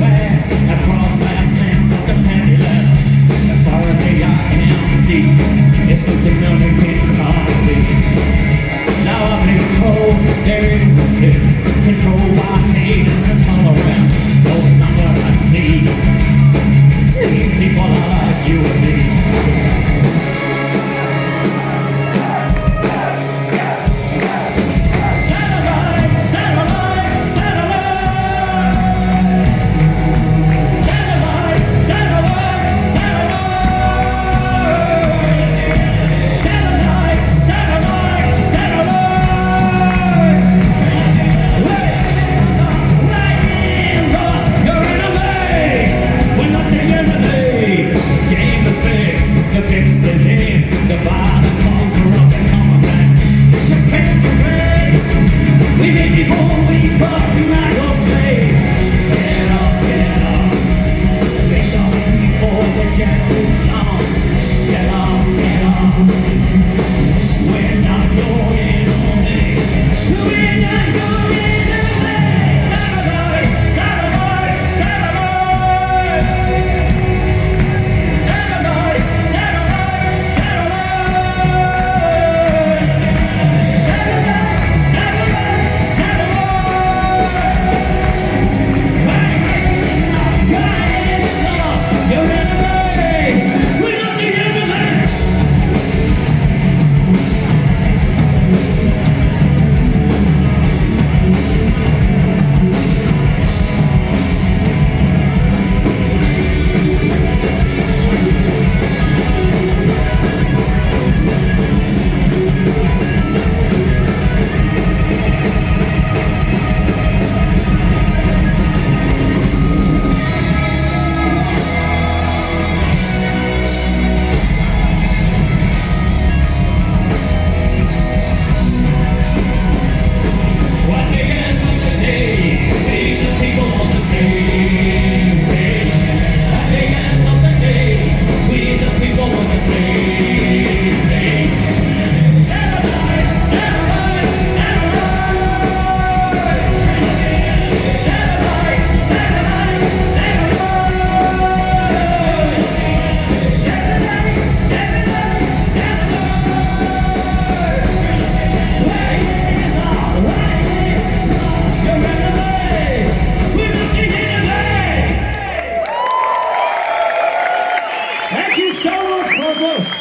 as far as they can see. Be born but enemy.